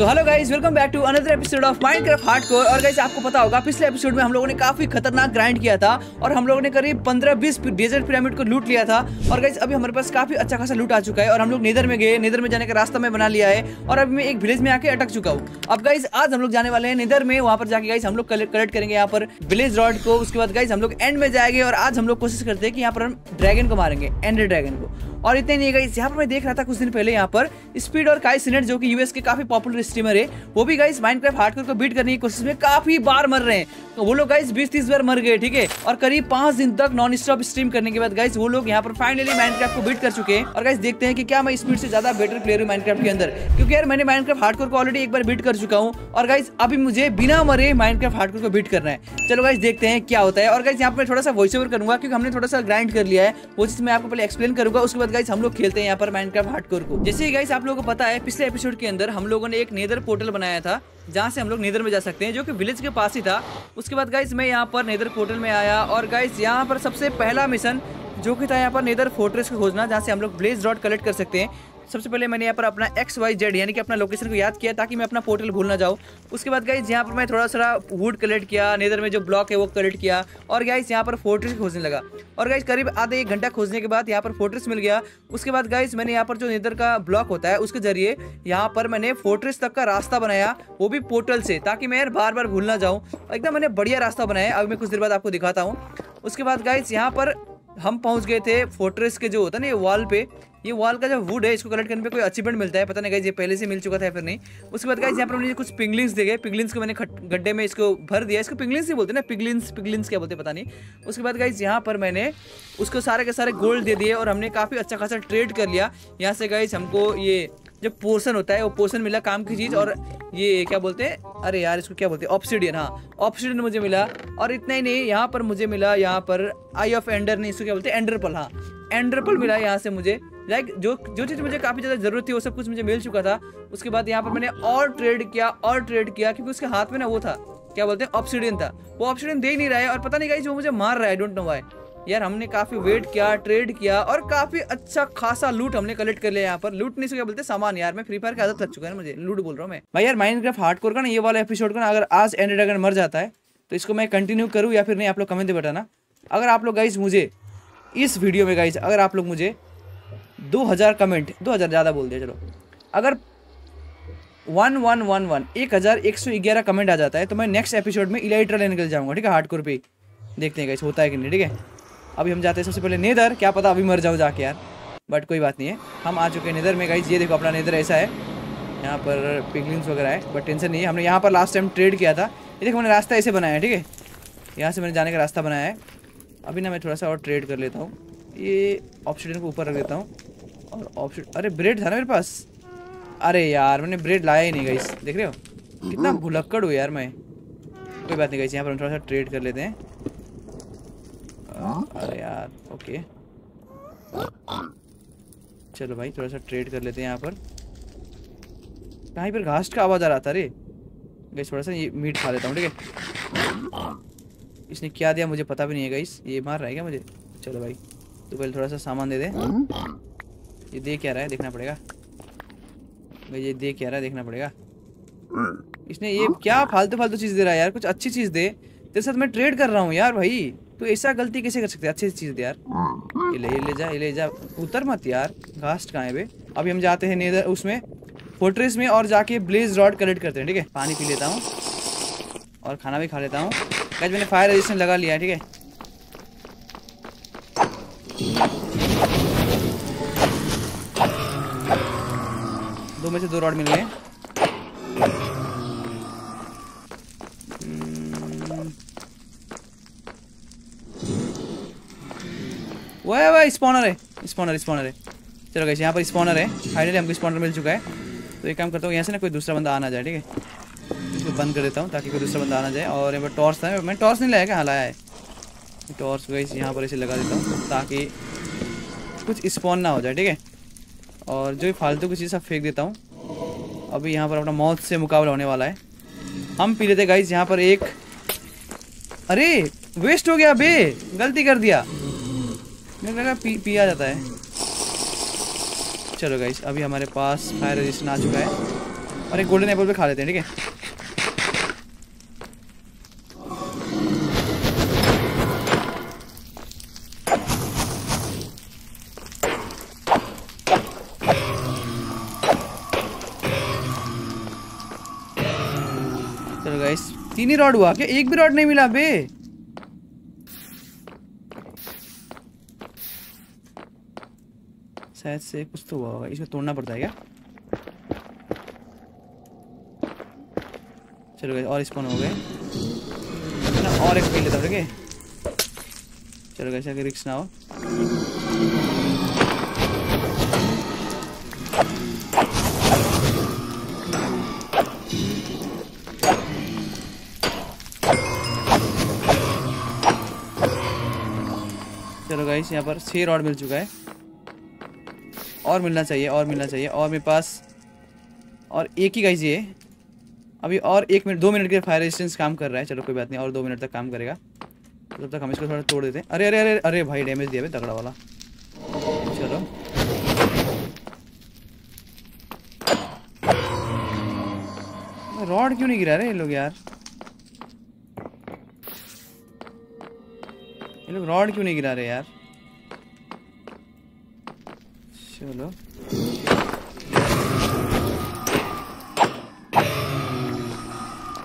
So hello guys welcome back to another episode of Minecraft hardcore और guys आपको पता होगा, पिछले एपिसोड में हम लोगों ने काफ़ी खतरनाक ग्राइंड किया था और हम लोगों ने करीब 15-20 डेजर्ट पिरामिड को लूट लिया था। और गाइस अभी हमारे पास काफ़ी अच्छा खासा लूट आ चुका है और हम लोग नेदर में गए, नेदर में जाने का रास्ता मैं बना लिया है और अभी मैं एक विलेज में आके अटक चुका हूँ। अब गाइस आज हम लोग जाने वाले हैं नेदर में, वहाँ पर जाके गाइस हम लोग कलेक्ट करेंगे यहाँ पर विलेज रॉड को। उसके बाद गाइस हम लोग एंड में जाएँगे और आज हम लोग कोशिश करते हैं कि यहाँ पर हम ड्रैगन को मारेंगे एंडर ड्रैगन को। और इतने नहीं गाइस यहाँ पर मैं देख रहा था कुछ दिन पहले यहाँ पर स्पीड और काई सिनेट जो कि यूएस के काफ़ी पॉपुलर स्ट्रीमर है, वो भी गाइस माइनक्राफ्ट हार्डकोर को बीट करने की कोशिश में काफ़ी बार मर रहे हैं। तो वो लोग गाइस बीस तीस बार मर गए, ठीक है? और करीब पाँच दिन तक नॉन स्टॉप स्ट्रीम करने के बाद गाइस वो लोग यहाँ पर फाइनली माइनक्राफ्ट को बीट कर चुके हैं। और गाइस देखते हैं कि क्या मैं स्पीड से ज़्यादा बेटर प्लेयर हूँ माइनक्राफ्ट के अंदर। क्योंकि यार मैंने माइनक्राफ्ट हार्डकोर को ऑलरेडी एक बार बीट कर चुका हूँ और गाइस अभी मुझे बिना मरे माइनक्राफ्ट हार्डकोर को बीट करना है। चलो गाइस देखते हैं क्या होता है। और गाइस यहाँ पर थोड़ा सा वॉइस ओवर करूँगा, क्योंकि हमने थोड़ा सा ग्राइंड कर लिया है। वो चीज़ मैं आपको पहले एक्सप्लेन करूँगा, उसके बाद गाइस हम लोग खेलते हैं यहाँ पर माइनक्राफ्ट हार्डकोर को। जैसे गाइस आप लोगों को पता है, पिछले एपिसोड के अंदर हम लोगों ने एक नेदर पोर्टल बनाया था, जहाँ से हम लोग नेदर में जा सकते हैं, जो कि विलेज के पास ही था। उसके बाद गाइस मैं यहाँ पर नेदर पोर्टल में आया और गाइस यहाँ पर सबसे पहला मिशन जो कि था यहाँ पर नेदर फोर्ट्रेस को खोजना, जहाँ से हम लोग ब्लेज रॉड कलेक्ट कर सकते हैं। सबसे पहले मैंने यहाँ पर अपना एक्स वाई जेड यानी कि अपना लोकेशन को याद किया ताकि मैं अपना पोर्टल भूल ना जाऊँ। उसके बाद गाइज़ यहाँ पर मैं थोड़ा सा वुड कलेक्ट किया नेदर में जो ब्लॉक है वो कलेक्ट किया और गाइज़ यहाँ पर फोर्ट्रेस खोजने लगा। और गाइज़ करीब आधे एक घंटा खोजने के बाद यहाँ पर फोर्ट्रेस मिल गया। उसके बाद गाइज़ मैंने यहाँ पर जो नेदर का ब्लॉक होता है, उसके ज़रिए यहाँ पर मैंने फोर्ट्रेस तक का रास्ता बनाया, वो भी पोर्टल से, ताकि मैं यार बार बार भूल ना जाऊँ। एकदम मैंने बढ़िया रास्ता बनाया। अभी मैं कुछ देर बाद आपको दिखाता हूँ। उसके बाद गाइज़ यहाँ पर हम पहुँच गए थे फोर्ट्रेस के जो होता है ना, ये वॉल पे। ये वॉल का जो वुड है, इसको कलेक्ट करने पे कोई अचीवमेंट मिलता है, पता नहीं गाइज़ ये पहले से मिल चुका था फिर नहीं। उसके बाद गाइज़ यहाँ पर मुझे कुछ पिंगलिंग्स दे गए पिंगलिंग्स को मैंने गड्ढे में इसको भर दिया। इसको पिंगलिंग्स ही बोलते हैं ना पिंगलिंग्स पिंगलिंग्स क्या बोलते पता नहीं। उसके बाद गाइज़ यहाँ पर मैंने उसको सारे के सारे गोल्ड दे दिए और हमने काफ़ी अच्छा खासा ट्रेड कर लिया। यहाँ से गाइज़ हमको ये जो पोर्सन होता है, वो पोर्सन मिला काम की चीज़ और ये क्या बोलते हैं? अरे यार, इसको क्या बोलते हैं? ऑप्सीडियन हाँ। ऑप्सीडियन मुझे मिला और इतना ही नहीं, यहाँ पर मुझे मिला, यहाँ पर आई ऑफ़ एंडर नहीं, इसको क्या बोलते हैं? एंडरपल हाँ। एंडरपल मिला यहाँ से मुझे। लाइक जो जो चीज़ मुझे काफ़ी ज़्यादा ज़रूरत थी, वो सब कुछ मुझे मिल चुका था। उसके बाद यहाँ पर मैंने और ट्रेड किया, और ट्रेड किया, क्योंकि उसके हाथ में ना वो था। क्या बोलते हैं? ऑप्सीडियन था। वो ऑप्सीडियन दे नहीं रहा है और पता नहीं कहीं वो मुझे मार रहा है डोंट नो वाई यार, हमने काफ़ी वेट किया ट्रेड किया और काफ़ी अच्छा खासा लूट हमने कलेक्ट कर लिया यहाँ पर। लूट नहीं से क्या बोलते सामान यार, मैं फ्री फायर की आदत लग चुका है मुझे। लूट बोल रहा हूँ मैं। भाई यार माइनक्राफ्ट हार्डकोर का ना ये वाला एपिसोड का ना, अगर आज एंड ड्रैगन मर जाता है तो इसको मैं कंटिन्यू करूँ या फिर नहीं, आप लोग कमेंट बताना। अगर आप लोग गाइज़ मुझे, इस वीडियो में गाइज़ अगर आप लोग मुझे दो हज़ार कमेंट दो हज़ार ज़्यादा बोल दिया, चलो। अगर वन वन वन वन एक हज़ार एक सौ ग्यारह कमेंट आ जाता है तो मैं नेक्स्ट एपिसोड में इलाइट्रा लेने के लिए जाऊँगा, ठीक है? हार्ड पे। देखते हैं गाइज़ होता है कि नहीं, ठीक है? अभी हम जाते हैं सबसे पहले नेदर। क्या पता अभी मर जाओ जाके यार। बट कोई बात नहीं है। हम आ चुके हैं नेदर में। गाइज़ ये देखो अपना नेदर ऐसा है। यहाँ पर पिगलिंग्स वगैरह है। बट टेंशन नहीं है। हमने यहाँ पर लास्ट टाइम ट्रेड किया था। ये देखो मैंने रास्ता ऐसे बनाया है ठीक है? यहाँ से मैंने जाने का रास्ता बनाया है। अभी ना मैं थोड़ा सा और ट्रेड कर लेता हूँ। ये ऑप्शन को ऊपर रख देता हूँ। और ऑप्शन अरे ब्रेड था ना मेरे पास? अरे यार मैंने ब्रेड लाया ही नहीं गई देख रहे हो? कितना भुलक्कड़ हो यार मैं। कोई बात नहीं गई यहाँ पर हम थोड़ा सा ट्रेड कर लेते हैं। अरे यार, ओके। चलो भाई, थोड़ा सा ट्रेड कर लेते हैं यहाँ पर। कहीं पर घास का आवाज़ आ रहा था अरे गई थोड़ा सा ये मीट खा लेता हूँ, ठीक है? इसने क्या दिया मुझे पता भी नहीं है गाइस ये मार रहा है क्या मुझे? चलो भाई तो पहले थोड़ा सा सामान दे दे। ये दे क्या रहा है? देखना पड़ेगा। भाई, ये दे क्या रहा है? देखना पड़ेगा। इसने ये क्या फालतू फालतू चीज़ दे रहा है यार? कुछ अच्छी चीज़ दे। तेरे साथ मैं ट्रेड कर रहा हूँ यार, भाई। तो ऐसा गलती कैसे कर सकते अच्छी चीज़ दे यार। ये ले ये ले जा, ये ले जा। उतर मत यार। घास्ट कहाँ है बे? अभी हम जाते हैं नेदर उसमें। फोर्ट्रेस में और जाके ब्लेज रॉड कलेक्ट करते हैं, ठीक है? पानी पी लेता हूँ। और खाना भी खा लेता हूँ। कैसे मैंने फायर रजिस्टेंस लगा लिया ठीक है? दो में से दो रॉड मिल गए। स्पॉनर है स्पॉनर स्पॉनर है। चलो गैस यहाँ पर स्पॉनर है। फाइनली हमको स्पॉनर मिल चुका है। तो एक काम करता हूँ, यहाँ से ना कोई दूसरा बंदा आना जाए, ठीक है? इसको बंद कर देता हूँ ताकि कोई दूसरा बंदा आना जाए। और यहाँ पर टॉर्च था मैं टॉर्च नहीं लाया क्या? लाया है। टॉर्च गैस यहाँ पर इसे लगा देता हूँ ताकि कुछ स्पॉन ना हो जाए, ठीक है? और जो फालतू की चीज़ सब फेंक देता हूँ। अभी यहाँ पर अपना मौत से मुकाबला होने वाला है। हम पी लेते गाइस यहाँ पर एक अरे वेस्ट हो गया बे! गलती कर दिया। मेरे लगा पी, पिया जाता है। चलो गाइस अभी हमारे पास फायर रजिस्टर आ चुका है। और एक गोल्डन एप्पल पे खा लेते हैं, ठीक है? तीन ही रॉड हुआ। क्या एक भी रॉड नहीं मिला, बे? शायद से कुछ तो हुआ होगा इसको तोड़ना पड़ता है क्या चलो गाइस और स्पॉन हो गए ना और एक पी लेता ठीक है चलो गाइस अगर रिक्स ना हो चलो गाइस यहाँ पर छः रॉड मिल चुका है और मिलना चाहिए, और मिलना चाहिए, और मेरे पास और एक ही गाइस ये। अभी और एक मिनट, दो मिनट के फायर रेजिस्टेंस काम कर रहा है। चलो कोई बात नहीं, और दो मिनट तक काम करेगा। तब तो तक हम इसको थोड़ा तोड़ देते हैं। अरे अरे अरे अरे भाई डैमेज दिया भाई, तगड़ा वाला। चलो। रॉड क्यों नहीं गिरा रहे ये लोग यार? ये लोग रॉड क्यों नहीं गिरा रहे यार? चलो।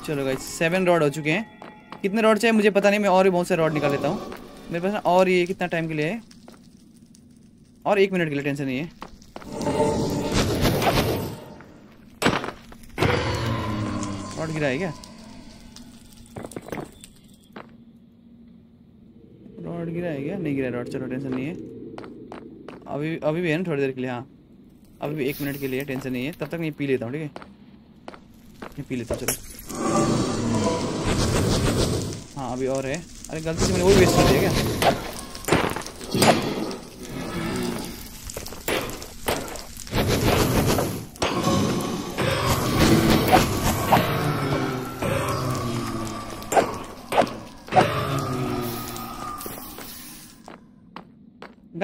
चलो गाइस सेवन रॉड हो चुके हैं। कितने रॉड चाहिए मुझे पता नहीं, मैं और भी बहुत से रॉड निकाल लेता हूँ। मेरे पास ना और ये कितना टाइम के लिए है? और एक मिनट के लिए टेंशन नहीं है। रॉड गिरा है क्या? रॉड गिरा है क्या? नहीं गिरा रॉड चलो टेंशन नहीं है। अभी अभी भी है ना थोड़ी देर के लिए हाँ। अभी भी एक मिनट के लिए, टेंशन नहीं है। तब तक मैं पी लेता हूँ, ठीक है? पी लेता हूँ, चलो। हाँ अभी और है। अरे, गलती से मैंने वो भी वेस्ट कर दिया क्या?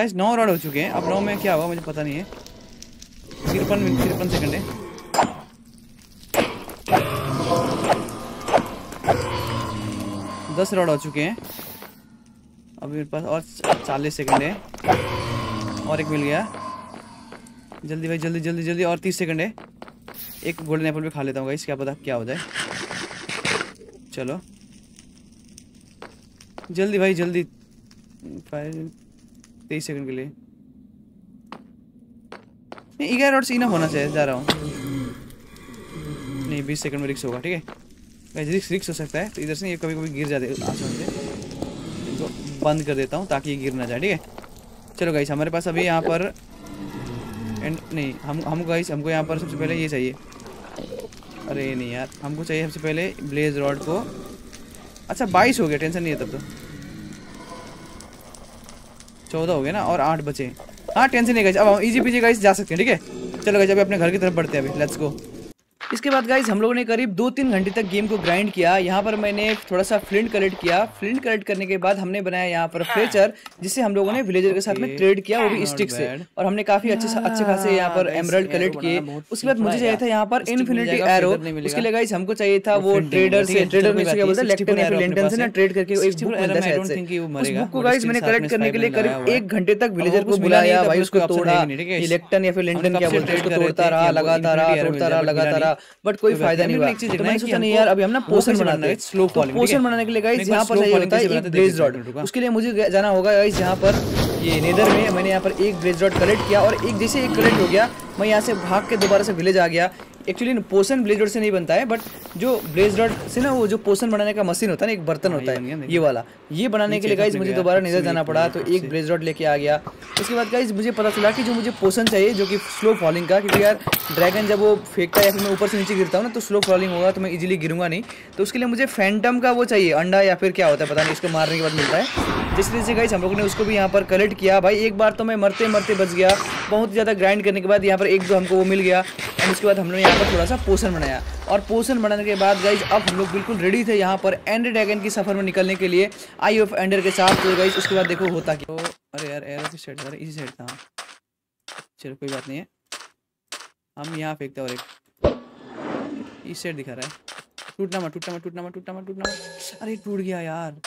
गाइस नौ रॉड हो चुके हैं। अब नौ में क्या हुआ, मुझे पता नहीं है। तिरपन तिरपन सेकंड है। दस रॉड हो चुके हैं। अभी मेरे पास और चालीस सेकंड है। और एक मिल गया। जल्दी भाई, जल्दी जल्दी जल्दी और तीस सेकंड है। एक गोल्डन एप्पल भी खा लेता हूँ गाइस क्या पता क्या हो जाए। चलो। जल्दी भाई, जल्दी। तेईस सेकंड के लिए। नहीं ग्यारह रॉड से इनफ होना चाहिए, जा रहा हूँ। नहीं, बीस सेकंड में रिक्स होगा, ठीक है? रिक्स रिक्स हो सकता है तो इधर से ये कभी कभी गिर जाते आसमान से। इनको बंद कर देता हूँ, ताकि ये गिर ना जाए, ठीक है? चलो गाइस हमारे पास अभी यहाँ पर एंड नहीं, हम हम गाइस हमको यहाँ पर सबसे पहले ये चाहिए। अरे नहीं यार, हमको चाहिए सबसे पहले ब्लेज रॉड को। अच्छा बाईस हो गया, टेंशन नहीं है तब तो। चौदह हो गया ना, और आठ बचे। हाँ टेंशन नहीं गई अब हम इजी पीजी गाइस जा सकते हैं, ठीक है? चलो गाइस अभी अपने घर की तरफ़ बढ़ते हैं अभी लेट्स गो इसके बाद गाइज़ हम लोगों ने करीब दो तीन घंटे तक गेम को ग्राइंड किया। यहाँ पर मैंने थोड़ा सा फ्लिंट कलेक्ट किया। फ्लिंट कलेक्ट करने के बाद हमने बनाया यहाँ पर फ्लेचर जिससे हम लोगों ने विलेजर के साथ में ट्रेड किया वो भी स्टिक से। और हमने काफ़ी अच्छे अच्छे खासे यहाँ पर एमरल्ड कलेक्ट किए। उसके बाद मुझे चाहिए था यहाँ पर इन्फिनिटी एरो उसके लिए गाइज़ हमको चाहिए था वो ट्रेडर से ट्रेडर में क्या बोलते हैं। से ना ट्रेड करके एक बुक मिलता है। उस बुक को गाइज़ मैंने कलेक्ट करने के लिए करीब एक घंटे तक विलेजर को बुलाया भाई उसको तोड़ा। इलेक्टन या फिर लिंटन क्या बोलते हैं? उसको तोड़ता रहा लगाता रहा तोड़ता रहा लगाता रहा। बट कोई फ़ायदा नहीं हुआ। चीज़ तो मैंने सोचा नहीं यार अभी हम ना पोषण बनाना है स्लो फॉलिंग बनाने के लिए गाइस यहाँ पर चाहिए होता है एक ब्लेज रॉड उसके लिए मुझे जाना होगा गाइस यहाँ पर ये नेदर में मैंने यहाँ पर एक ब्लेज रॉड कलेक्ट किया और एक जैसे एक कलेक्ट हो गया। मैं यहाँ से भाग के दोबारा से विलेज आ गया। एक्चुअली पोषण ब्लेज रॉड से नहीं बनता है बट जो ब्लेज रॉड से ना वो जो पोषण बनाने का मशीन होता है ना एक बर्तन होता है ये वाला। ये बनाने के लिए गाइज़ मुझे दोबारा निधर जाना पड़ा तो एक ब्लेज रॉड लेके आ गया। उसके बाद गाइज़ मुझे पता चला कि जो मुझे पोषण चाहिए जो कि स्लो फॉलिंग का क्योंकि यार ड्रैगन जब वो फेंकता है या फिर मैं ऊपर से नीचे गिरता हूँ ना तो स्लो फॉलिंग होगा तो मैं इजिली गिरूँगा नहीं। तो उसके लिए मुझे फैंटम का वो चाहिए अंडा या फिर क्या होता है पता नहीं इसको मारने के बाद मिलता है। जिस तरह से गाइज़ हम लोगों ने उसको भी यहाँ पर कलेक्ट किया। भाई एक बार तो मैं मरते मरते बच गया बहुत ज़्यादा ग्राइंड करने के बाद यहाँ पर एक दो हमको वो मिल गया एंड उसके बाद हम लोग यहाँ पर थोड़ा सा पोषण बनाया। और पोषण बनाने के बाद गाइज़ अब हम लोग बिल्कुल रेडी थे यहाँ पर एंड ड्रैगन की सफ़र में निकलने के लिए आई ऑफ़ एंडर के साथ। तो गाइज़ उसके बाद देखो होता क्या। अरे यार एरो किस साइड था इसी साइड था। चलो, कोई बात नहीं है। हम यहाँ फेंकते और एक। इस साइड दिखा रहा है। टूटना मत टूटना मत टूटना मत टूटना मत टूटना मत। अरे, टूट गया यार।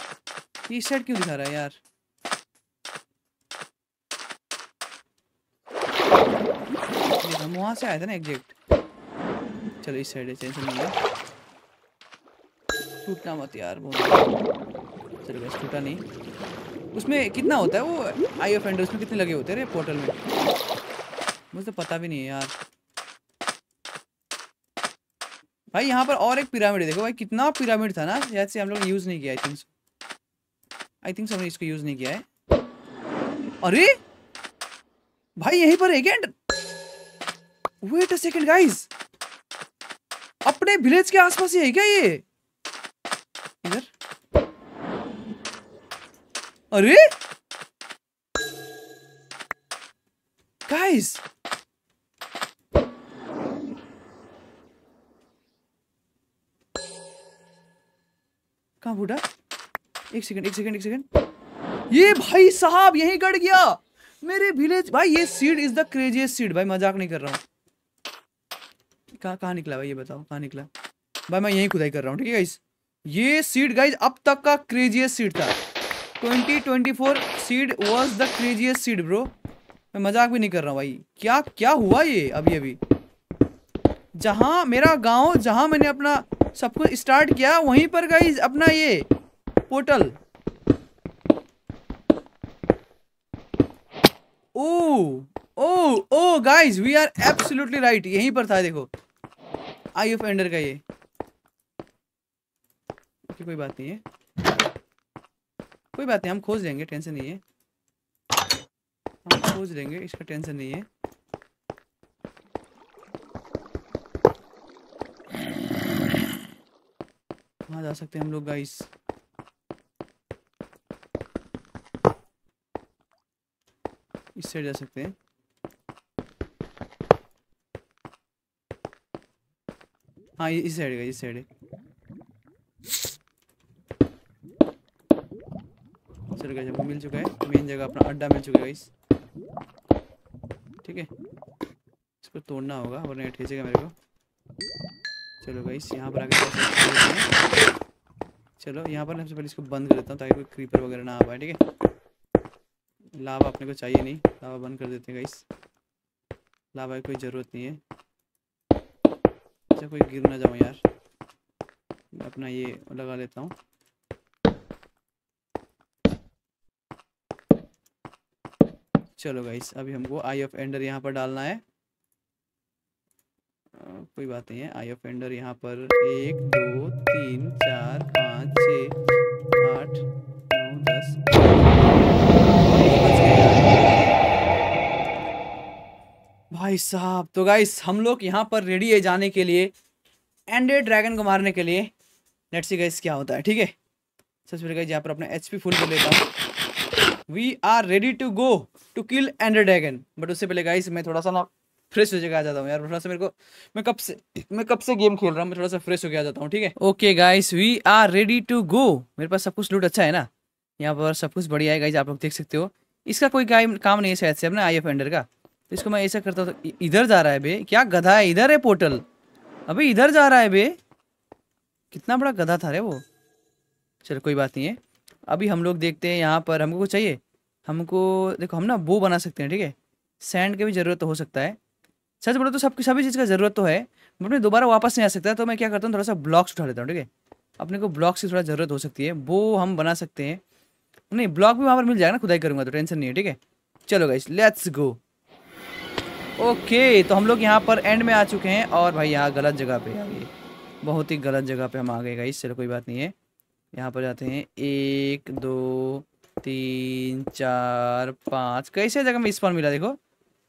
इस साइड क्यों दिखा रहा है यार? हम वहाँ से आए थे ना एग्जैक्ट चलो इस साइड नहीं टूटना मत यार, बहुत। चलो बस टूटा नहीं। उसमें कितना होता है वो? आई ऑफ़ उसमें कितने लगे होते हैं रे पोर्टल में? मुझे तो पता भी नहीं है यार। भाई, यहाँ पर और एक पिरामिड है, देखो भाई, कितना पिरामिड था ना, शायद से हम लोग यूज़ नहीं किया आई थिंक आई थिंक हमने इसको यूज़ नहीं किया है। अरे! भाई, यहीं पर है क्या? वेट अ सेकंड गाइस अपने विलेज के आसपास ही है क्या ये? इधर। अरे! गाइस कहाँ फूटा एक सेकंड एक सेकंड एक सेकंड ये भाई साहब, यही गड़ गया। मेरे विलेज भाई, ये seed is the craziest seed भाई, मज़ाक नहीं कर रहा हूँ। कहाँ कहाँ निकला भाई? ये बताओ, कहाँ निकला? भाई, मैं यही खुदाई कर रहा हूँ, ठीक है गाइस ये सीड गाइस अब तक का क्रेजियस्ट सीड था। 2024 seed was the craziest seed bro मैं मज़ाक भी नहीं कर रहा हूँ भाई। क्या क्या हुआ ये अभी अभी? जहाँ मेरा गाँव, जहाँ मैंने अपना सब कुछ स्टार्ट किया, वहीं पर गाइज़ अपना ये portal oh oh oh guys we are absolutely right यहीं पर था, देखो। आई ऑफ़ एंडर का ये? कोई बात नहीं है। कोई बात नहीं, हम खोज लेंगे, टेंशन नहीं है। हम खोज लेंगे, इसका टेंशन नहीं है। कहाँ जा सकते हैं हम लोग गाइस इस साइड जा सकते हैं। हाँ इस साइड का इस साइड है। चलो मिल चुका है। मेन जगह अपना अड्डा मिल चुका है इस ठीक है? इसको तोड़ना होगा, वरना ठेचेगा मेरे को। चलो गाइस यहाँ पर आके चलो, यहाँ पर सबसे पहले इसको बंद कर देता हूँ, ताकि कोई क्रीपर वगैरह ना आ पाए, ठीक है? लावा अपने को चाहिए नहीं। लावा बंद कर देते हैं गाइस लावा की कोई ज़रूरत नहीं है। अच्छा कोई गिर ना जाऊँ यार। मैं अपना ये लगा लेता हूँ। चलो गाइस अभी हमको आई ऑफ़ एंडर यहाँ पर डालना है। कोई बात नहीं है। आई ऑफ़ एंडर यहाँ पर एक, दो, तीन, चार, पाँच छ आठ भाई साहब तो गाइस हम लोग यहाँ पर रेडी है जाने के लिए एंडे ड्रैगन को मारने के लिए। लेट्स सी गाइस क्या होता है, ठीक है? सबसे पहले गाइस यहाँ पर अपना एचपी फुल कर लेता हूँ। We are ready to go to kill Ender Dragon but उससे पहले गाइस मैं थोड़ा सा ना फ्रेश हो जाकर आ जाता हूँ यार। थोड़ा सा मेरे को, मैं कब से, मैं कब से गेम खेल रहा हूँ, मैं थोड़ा सा फ्रेश होकर आ जाता हूँ, ठीक है? Okay guys we are ready to go मेरे पास सब कुछ लूट अच्छा है ना? यहाँ पर सब कुछ बढ़िया है गाइस आप लोग देख सकते हो। इसका कोई काम नहीं है शायद से अपने आई एफ़ एंडर का। इसको मैं ऐसा करता हूँ तो इधर जा रहा है बे। क्या गधा है? इधर है पोर्टल। अभी इधर जा रहा है बे। कितना बड़ा गधा था रे वो। चलो, कोई बात नहीं है। अभी हम लोग देखते हैं यहाँ पर। हमको कुछ चाहिए? हमको, देखो, हम ना बो बना सकते हैं, ठीक है? सैंड की भी ज़रूरत तो हो सकता है। सच बोलो तो सब सभी चीज़ का ज़रूरत तो है। बट मैं दोबारा वापस नहीं आ सकता तो मैं क्या करता हूँ, थोड़ा सा ब्लॉक्स उठा लेता हूँ, ठीक है? अपने को ब्लॉक्स की थोड़ा ज़रूरत हो सकती है। वो हम बना सकते हैं। नहीं, ब्लॉक भी वहाँ पर मिल जाएगा ना, खुदाई करूँगा तो टेंशन नहीं है, ठीक है? चलो गाइस लेट्स गो ओके तो हम लोग यहाँ पर एंड में आ चुके हैं और भाई यहाँ गलत जगह पे आ गए बहुत ही गलत जगह पे हम आ गए गाइस चलो कोई बात नहीं है। यहाँ पर जाते हैं। एक, दो, तीन, चार, पाँच। कैसे जगह में स्पॉन मिला देखो?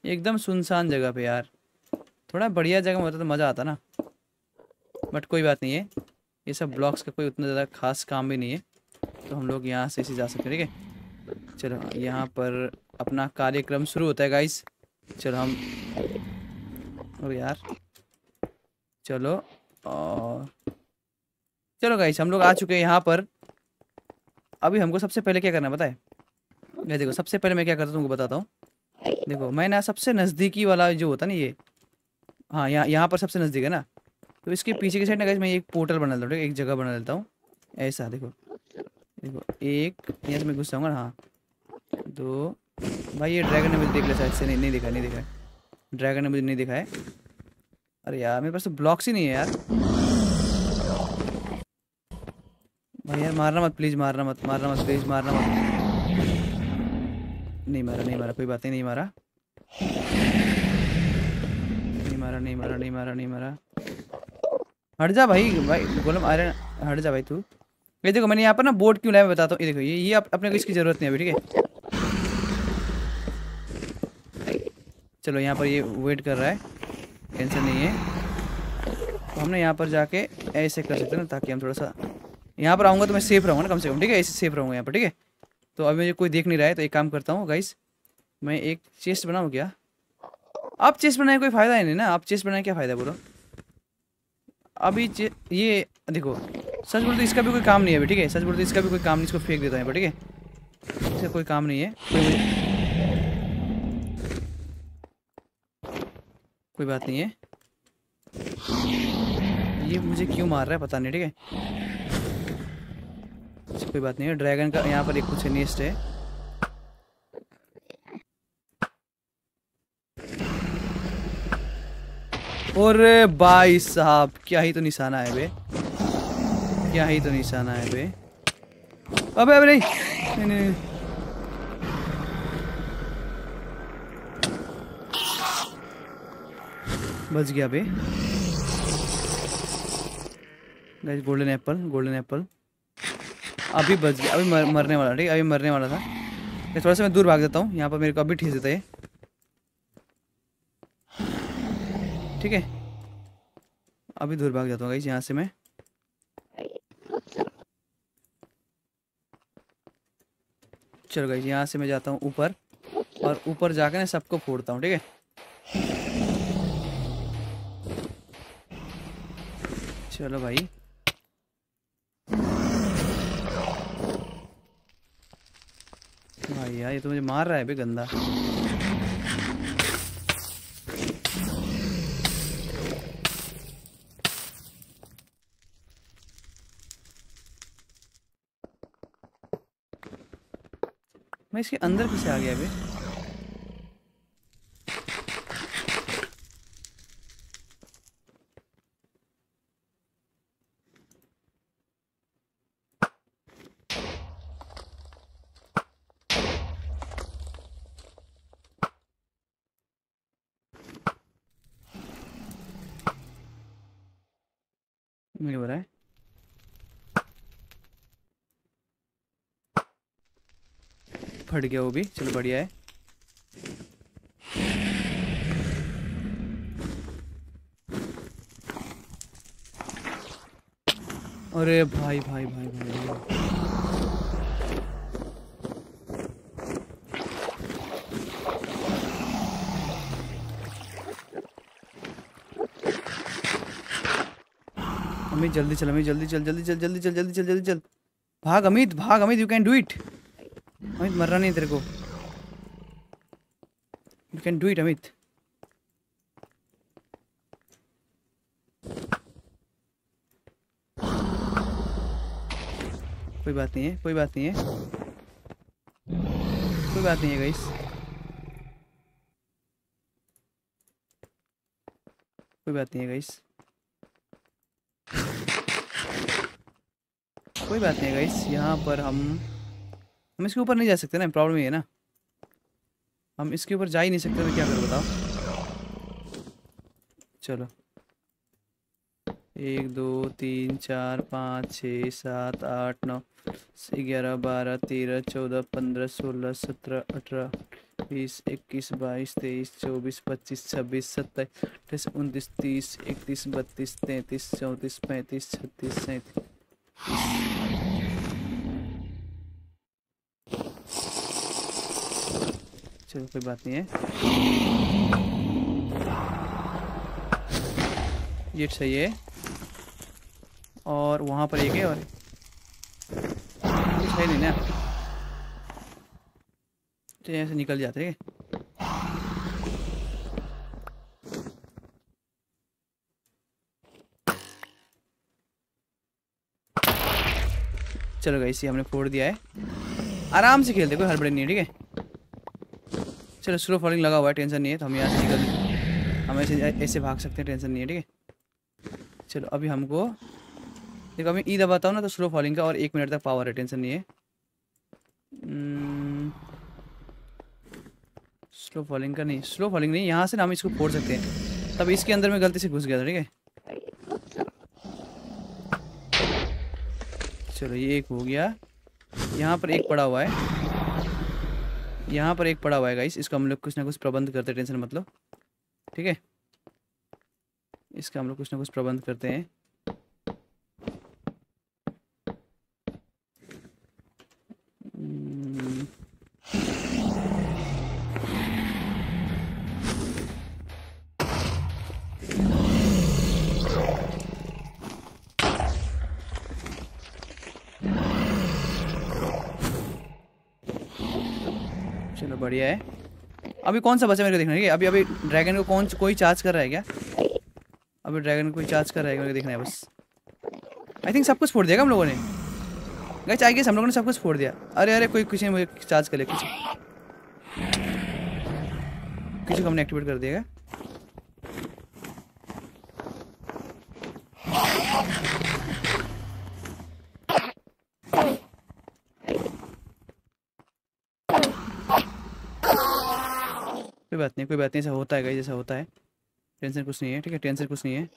एकदम सुनसान जगह पे यार। थोड़ा बढ़िया जगह में होता तो मज़ा आता ना। बट कोई बात नहीं है। ये सब ब्लॉक्स का कोई उतना ज़्यादा खास काम भी नहीं है। तो हम लोग यहाँ से इसे जा सकते हैं, ठीक है? चलो, यहाँ पर अपना कार्यक्रम शुरू होता है गाइस चलो हम और यार, चलो और चलो गाइस हम लोग आ चुके हैं यहाँ पर। अभी हमको सबसे पहले क्या करना है बताए मैं देखो, सबसे पहले मैं क्या करता हूँ, तुमको बताता हूँ। देखो, मैं ना सबसे नज़दीकी वाला जो होता ना ये हाँ यहाँ यहाँ पर सबसे नज़दीक है ना? तो इसके पीछे की साइड ना गाइस मैं एक पोर्टल बना लेता हूँ एक जगह बना लेता हूँ। ऐसा, देखो। देखो, एक, यहाँ से मैं घुस जाऊँगा हाँ। दो भाई ये ड्रैगन ने मुझे देख लिया नहीं नहीं दिखा नहीं देखा ड्रैगन ने मुझे नहीं देखा है अरे यार मेरे पास तो ब्लॉक्स ही नहीं है यार। भाई यार मारना मत प्लीज़ मारना मत मारना मत प्लीज़ मारना मत। नहीं मारा नहीं मारा कोई बात नहीं नहीं मारा। नहीं मारा नहीं मारा नहीं मारा नहीं मारा। हट जा भाई भाई गोलम आयरन हट जा भाई तू। ये देखो मैंने यहाँ पर ना बोर्ड क्यों लाया मैं बताता हूँ। ये देखो ये ये अप, अपने को इसकी ज़रूरत नहीं है अभी ठीक है? चलो यहाँ पर ये वेट कर रहा है। टेंशन नहीं है। तो हमने यहाँ पर जाके ऐसे कर सकते हैं ना, ताकि हम थोड़ा सा यहाँ पर आऊँगा तो मैं सेफ़ रहूँगा ना कम से कम, ठीक है? ऐसे सेफ़ रहूँगा यहाँ पर, ठीक है? तो अभी मुझे कोई देख नहीं रहा है तो एक काम करता हूँ गाइस मैं एक चेस्ट बनाऊँ क्या? आप चेस्ट बनाए कोई फ़ायदा ही नहीं ना, आप चेस्ट बनाए क्या फ़ायदा बोलो? अभी ये देखो, सच बोलते इसका भी कोई काम नहीं है अभी, ठीक है? सच बोलते इसका भी कोई काम नहीं, इसको फेंक देता है ठीक है? इसका कोई काम नहीं है। कोई बात नहीं है। ये मुझे क्यों मार रहा है पता नहीं ठीक है? कोई बात नहीं है। ड्रैगन का यहाँ पर एक कुछ नेस्ट है। और भाई साहब क्या ही तो निशाना है बे। क्या ही तो निशाना है बे। अबे अबे नहीं नहीं, नहीं, नहीं। बच गया बे guys golden apple golden apple अभी बच गया अभी मर, मरने वाला ठीक अभी मरने वाला था। थोड़ा सा मैं दूर भाग जाता हूँ। यहाँ पर मेरे को अभी ठीक देता है ठीक है? अभी दूर भाग जाता हूँ गाइस यहाँ से मैं। चलो गाइस यहाँ से मैं जाता हूँ ऊपर। और ऊपर जाकर ना सबको फोड़ता हूँ ठीक है? चलो भाई। भाई यार, ये तो मुझे मार रहा है भी गंदा। मैं इसके अंदर कैसे आ गया मिल रहा है। फट गया वो भी। चलो बढ़िया है। अरे भाई भाई भाई भाई भाई, भाई। अमित जल्दी चल अमित जल्दी चल जल्दी चल जल्दी चल जल्दी चल जल्दी चल। भाग अमित भाग Amit you can do it Amit मरना नहीं तेरे को। You can do it Amit कोई बात नहीं है, कोई बात नहीं है। कोई बात नहीं है गाइस कोई बात नहीं है गाइस कोई बात नहीं गाइस यहाँ पर हम हम इसके ऊपर नहीं जा सकते ना प्रॉब्लम ये है ना। हम इसके ऊपर जा ही नहीं सकते तो क्या करो बताओ? चलो। एक, दो, तीन, चार, पाँच, छः, सात, आठ, नौ, ग्यारह, बारह, तेरह, चौदह, पंद्रह, सोलह, सत्रह, अठारह, बीस, इक्कीस, बाईस, तेईस, चौबीस, पच्चीस, छब्बीस, सत्ताईस, अट्ठाईस, उनतीस, तीस, इकतीस, बत्तीस, तैंतीस, चौंतीस, पैंतीस, छत्तीस, सैंतीस। से कोई बात नहीं है। ये सही है। और वहाँ पर एक है और सही नहीं ना। तो यहाँ से निकल जाते हैं। चलो गई हमने फोड़ दिया है। आराम से खेलते कोई हड़बड़ी नहीं ठीक है? चलो स्लो फॉलिंग लगा हुआ है, टेंशन नहीं है तो हम यहाँ से निकल हम ऐसे ऐसे भाग सकते हैं, टेंशन नहीं है, ठीक है? चलो, अभी हमको, देखो, अभी ई दबाता हूँ ना तो स्लो फॉलिंग का, और एक मिनट तक पावर है, टेंशन नहीं है। स्लो फॉलिंग का नहीं स्लो फॉलिंग नहीं, यहाँ से ना हम इसको फोड़ सकते हैं। तब इसके अंदर में गलती से घुस गया था, ठीक है? चलो, ये एक हो गया। यहाँ पर एक पड़ा हुआ है। यहाँ पर एक पड़ा हुआ है गाइस इसका हम लोग कुछ ना कुछ प्रबंध करते हैं, टेंशन मतलब ठीक है? इसका हम लोग कुछ ना कुछ प्रबंध करते हैं चलो बढ़िया है। अभी कौन सा बचा मेरे को देखना है? अभी अभी ड्रैगन को कौन, कोई चार्ज कर रहा है क्या? अभी ड्रैगन कोई चार्ज कर रहा है मेरे को देखना है बस। आई थिंक सब कुछ फोड़ दिया हम लोगों ने? गैस आई गेस हम लोगों ने सब कुछ फोड़ दिया। अरे अरे, कोई, किसी ने मुझे चार्ज कर लिया किसी को हमने एक्टिवेट कर दिया कोई बात नहीं, कोई बात नहीं, ऐसा होता है जैसा होता है। टेंशन कुछ नहीं है, ठीक है टेंशन कुछ नहीं है।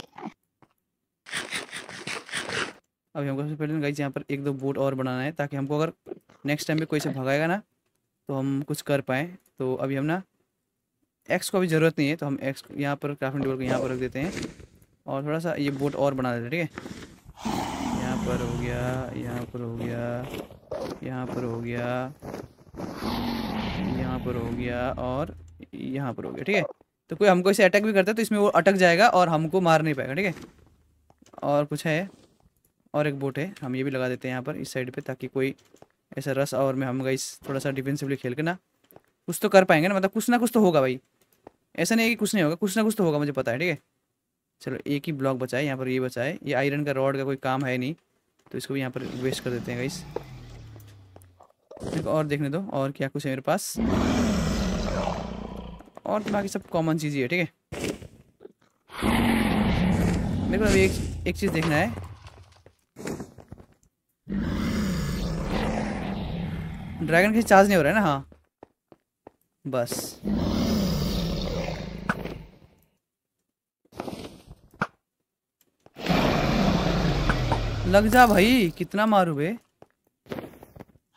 अभी हमको सबसे पहले गाइज़ यहाँ पर एक दो बोट और बनाना है, ताकि हमको अगर नेक्स्ट टाइम में कोई से भगाएगा ना तो हम कुछ कर पाएँ। तो अभी हम ना एक्स को अभी ज़रूरत नहीं है तो हम एक्स यहाँ पर क्राफ्टिंग टेबल को यहाँ पर रख देते हैं। और थोड़ा सा ये बोट और बना देते हैं, ठीक है। यहाँ पर हो गया, यहाँ पर हो गया, यहाँ पर हो गया, यहाँ पर हो गया, और यहाँ पर हो गया, ठीक है? तो कोई हमको इसे अटैक भी करता है तो इसमें वो अटक जाएगा और हमको मार नहीं पाएगा, ठीक है? और कुछ है? और एक बोट है, हम ये भी लगा देते हैं यहाँ पर इस साइड पे ताकि कोई ऐसा रस और में हम इस थोड़ा सा डिफेंसिवली खेल के ना कुछ तो कर पाएँगे ना मतलब कुछ ना कुछ तो होगा भाई। ऐसा नहीं है कि कुछ नहीं होगा, कुछ ना कुछ तो होगा मुझे पता है, ठीक है? चलो, एक ही ब्लॉक बचाए यहाँ पर ये बचाए ये आयरन का रॉड का कोई काम है नहीं तो इसको भी यहाँ पर वेस्ट कर देते हैं गाइस और देखने दो, और क्या कुछ है मेरे पास? और बाकी सब कॉमन चीज़ ही है, ठीक है? मेरे को अभी एक एक चीज़ देखना है। ड्रैगन के चार्ज नहीं हो रहा है ना? हाँ। बस। लग जा भाई, कितना मारू बे।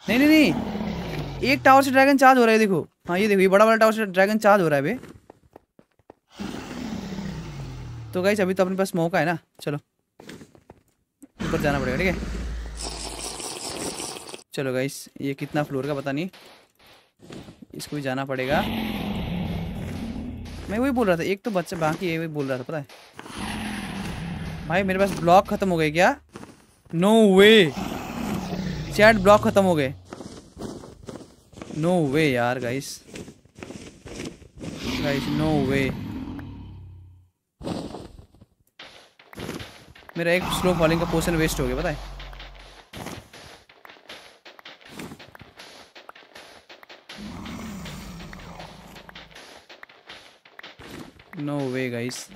नहीं नहीं नहीं। एक टावर से ड्रैगन चार्ज हो रहा है, देखो। हाँ ये देखो, ये बड़ा बड़ा टावर ड्रैगन चार्ज हो रहा है बे तो गाइस अभी तो अपने पास मौका है ना। चलो। ऊपर जाना पड़ेगा, ठीक है? चलो गाइस ये कितना फ्लोर का पता नहीं। इसको भी जाना पड़ेगा। मैं वही बोल रहा था, एक तो बच्चा बाकी ये वही बोल रहा था, पता है? भाई, मेरे पास ब्लॉक खत्म हो गए क्या? नो वे चैट ब्लॉक खत्म हो गए। नो वे यार गाइस गाइस नो वे मेरा एक स्लो फॉलिंग का पोर्शन वेस्ट हो गया, पता है? नो वे गाइस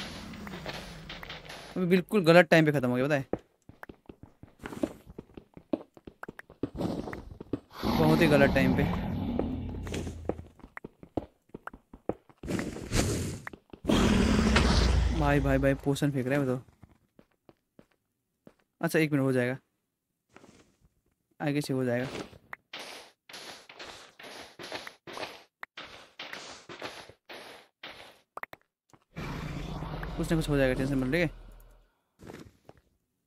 अभी बिल्कुल गलत टाइम पे ख़त्म हो गया है? बहुत ही गलत टाइम पे। भाई भाई भाई, पोषण फेंक रहे हैं तो। अच्छा एक मिनट, हो जाएगा। आगे से हो जाएगा। कुछ ना कुछ हो जाएगा, टेंशन मत ठीक है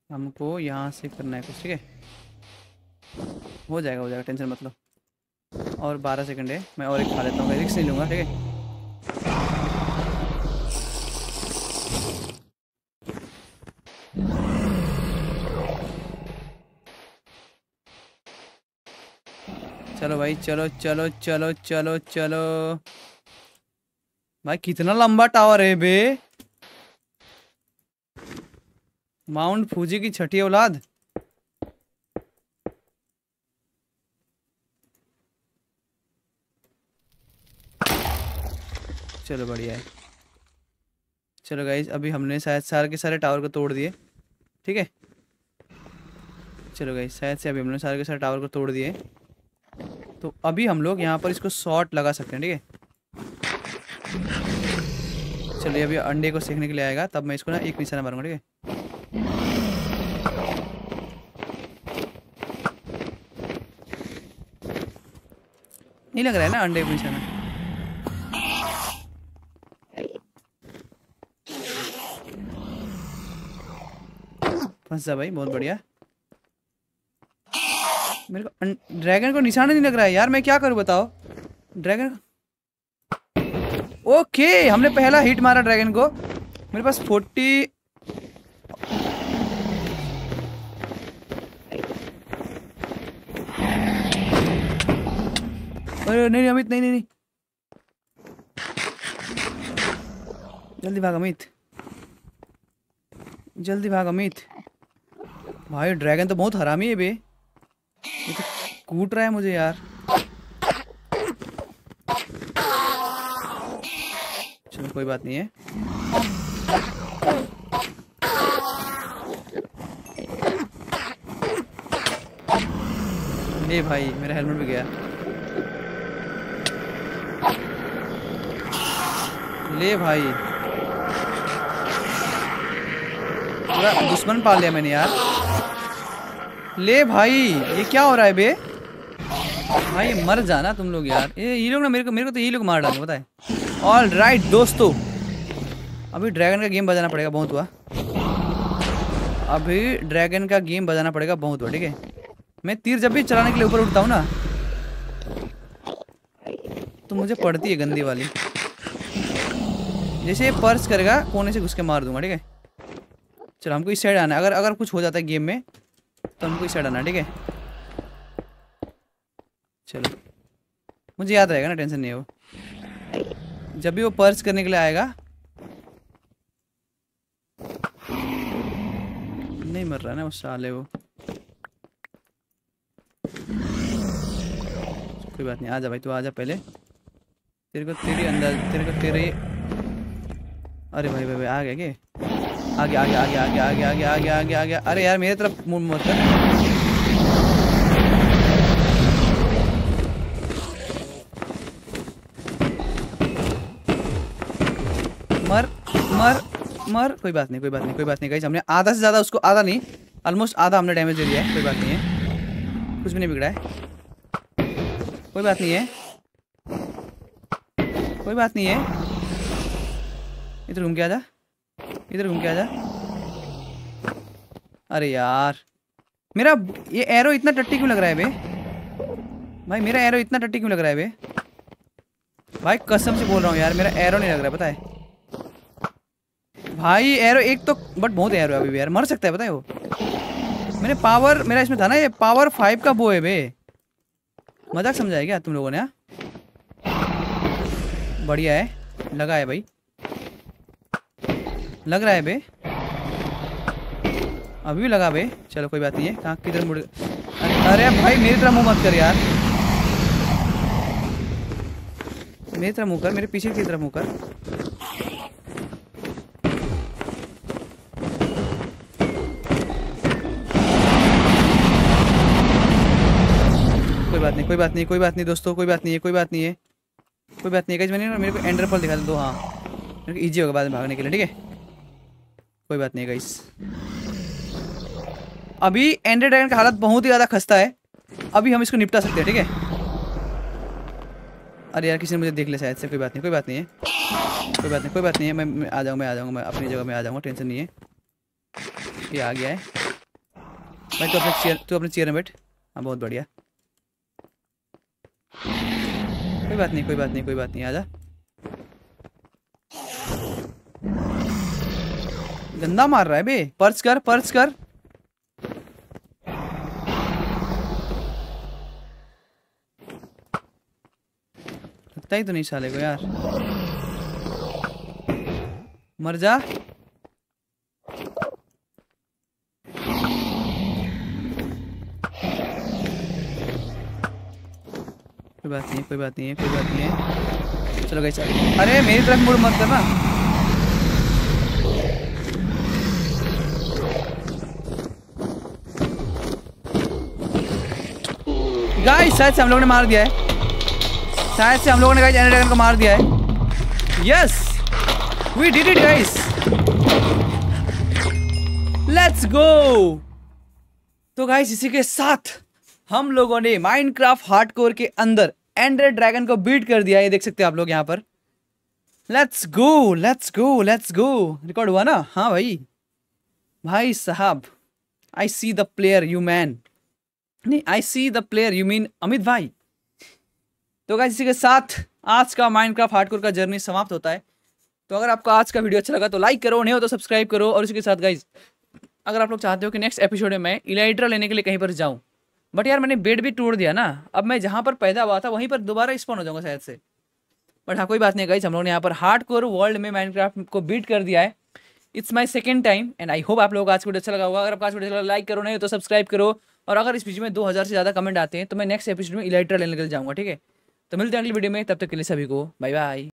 हमको यहाँ से करना है कुछ, ठीक है? हो जाएगा हो जाएगा, टेंशन मतलब और बारह सेकंड है, मैं और एक खा लेता हूँ रिक्स नहीं लूँगा, ठीक है? भाई, चलो चलो चलो चलो चलो। भाई, कितना लंबा टावर है बे। माउंट फूजी की छठी औलाद। चलो, बढ़िया है। चलो गाइज़ अभी हमने शायद सारे के सारे टावर को तोड़ दिए। ठीक है? चलो गाइज़ शायद से अभी हमने सारे के सारे टावर को तोड़ दिए। तो अभी हम लोग यहाँ पर इसको शॉर्ट लगा सकते हैं, ठीक है? चलिए, अभी अंडे को सेकने के लिए आएगा, तब मैं इसको ना एक निशाना मारूँगा, ठीक है? नहीं लग रहा है ना अंडे को निशाना? फंस भाई, बहुत बढ़िया। मेरे को ड्रैगन को निशाना नहीं लग रहा है यार, मैं क्या करूँ बताओ? ड्रैगन ओके हमने पहला हिट मारा ड्रैगन को। मेरे पास फोर्टी अरे, नहीं अमित, नहीं नहीं नहीं। जल्दी भाग, अमित। जल्दी भाग, अमित। भाई ड्रैगन तो बहुत हरामी है बे। ये तो कूट रहा है मुझे यार। चलो, कोई बात नहीं है। ले भाई, मेरा हेलमेट भी गया। ले भाई। दुश्मन पाल लिया मैंने यार। ले भाई, ये क्या हो रहा है बे? भाई मर जाना तुम लोग यार। ये ये लोग ना मेरे को मेरे को तो ये लोग मार डाले बताए ऑल राइट दोस्तों। अभी ड्रैगन का गेम बजाना पड़ेगा, बहुत हुआ। अभी ड्रैगन का गेम बजाना पड़ेगा, बहुत हुआ, ठीक है? मैं तीर जब भी चलाने के लिए ऊपर उठता हूँ ना तो मुझे पड़ती है गंदी वाली। जैसे पर्स करेगा, कोने से घुस के मार दूँगा, ठीक है? चलो, हमको इस साइड आना है। अगर अगर कुछ हो जाता है गेम में तो हमको इस साइड आना ठीक है? चलो। मुझे याद रहेगा ना, टेंशन नहीं हो जब भी वो पर्स करने के लिए आएगा। नहीं मर रहा ना वो साले वो। कोई बात नहीं, आ जा भाई, तू आ जा पहले। तेरे को तेरी अंदाज तेरे को तेरे अरे भाई भाई भाई, आ गया के आगे आगे आगे आगे आगे आगे आगे आगे आगे। अरे यार, मेरे तरफ़ मत मर मर मर। कोई बात नहीं, कोई बात नहीं, कोई बात नहीं गाइस हमने आधा से ज़्यादा उसको आधा नहीं ऑलमोस्ट आधा हमने डैमेज दे दिया है, कोई बात नहीं है। कुछ भी नहीं बिगड़ा है। कोई बात नहीं है। कोई बात नहीं है। इधर घूम के आ जा। इधर घूम के आ जा अरे यार, मेरा ये एरो इतना टट्टी क्यों लग रहा है बे? भाई, मेरा एरो इतना टट्टी क्यों लग रहा है बे? भाई, कसम से बोल रहा हूँ यार, मेरा एरो नहीं लग रहा है पता है? भाई एरो एक तो बट बहुत एरो है अभी यार, मर सकता है, पता है वो? मैंने पावर मेरा इसमें था ना ये पावर फाइव का बो है बे। मज़ाक समझाया क्या तुम लोगों ने हाँ? बढ़िया है, लगा है भाई। लग रहा है बे। अभी भी लगा बे। चलो, कोई बात नहीं है। कहाँ किधर मुड़ अरे भाई, मेरी तरह मुँह मत कर यार। मेरी तरह मुँह कर, मेरे पीछे की तरफ़ मुँह कर। कोई बात नहीं, कोई बात नहीं, कोई बात नहीं दोस्तों, कोई बात नहीं है, कोई बात नहीं है। कोई बात नहीं है मैंने मेरे को एंडर दिखा दो। हाँ मेरे को ईजी होगा बाद में भागने के लिए, ठीक है? कोई बात नहीं गाइस अभी एंडर ड्रैगन का हालत बहुत ही ज़्यादा खस्ता है। अभी हम इसको निपटा सकते हैं ठीक है? अरे यार किसी ने मुझे देख लिया शायद से। कोई बात नहीं कोई बात नहीं है। कोई बात नहीं कोई बात नहीं है। मैं, मैं आ जाऊँगा मैं आ जाऊँगा मैं अपनी जगह में आ जाऊँगा टेंशन नहीं है। ये आ गया है। भाई तू अपने चेयर तू अपने चेयर में बैठ। हाँ बहुत बढ़िया। कोई बात नहीं कोई बात नहीं कोई बात नहीं आजा गंदा मार रहा है बे। पर्च कर पर्च कर। लगता ही तो नहीं साले को यार। मर जा। कोई बात नहीं, कोई बात नहीं है कोई बात नहीं। है चलो गई अरे मेरी तरफ़ मुड़ मत करना। गाइस शायद से हम लोगों ने मार दिया है। शायद से हम लोगों ने गाइस एंडर ड्रैगन को मार दिया है। Yes we did it guys let's go तो गाइस इसी के साथ हम लोगों ने माइनक्राफ्ट हार्डकोर के अंदर एंड्रेड ड्रैगन को बीट कर दिया ये देख सकते हैं आप लोग यहाँ पर। Let's go let's go let's go record हुआ ना? हाँ भाई। भाई साहब I see the player you man नहीं I see the player you mean Amit भाई। तो गाइस इसी के साथ आज का माइनक्राफ्ट हार्डकोर का जर्नी समाप्त होता है। तो अगर आपको आज का वीडियो अच्छा लगा तो लाइक करो, नहीं हो तो सब्सक्राइब करो और इसी के साथ गाइज़ अगर आप लोग चाहते हो कि नेक्स्ट एपिसोड में मैं इलाइट्रा लेने के लिए कहीं पर जाऊँ। बट यार, मैंने बेड भी तोड़ दिया ना। अब मैं जहाँ पर पैदा हुआ था, वहीं पर दोबारा स्पॉन हो जाऊँगा शायद से। बट हाँ कोई बात नहीं गाइज़ हम लोगों ने यहाँ पर हार्ड कोर वर्ल्ड में माइनक्राफ्ट को बीट कर दिया है। It's my second time and I hope आप लोग आज वीडियो अच्छा लगा होगा। अगर आप आज वीडियो लाइक करो, नहीं तो सब्सक्राइब करो। और अगर इस वीडियो में दो हज़ार से ज़्यादा कमेंट आते हैं तो मैं नेक्स्ट एपिसोड में इलेक्ट्रा लेने के लिए जाऊँगा, ठीक है? तो मिलते हैं अगली वीडियो में, तब तक के लिए सभी को बाय बाय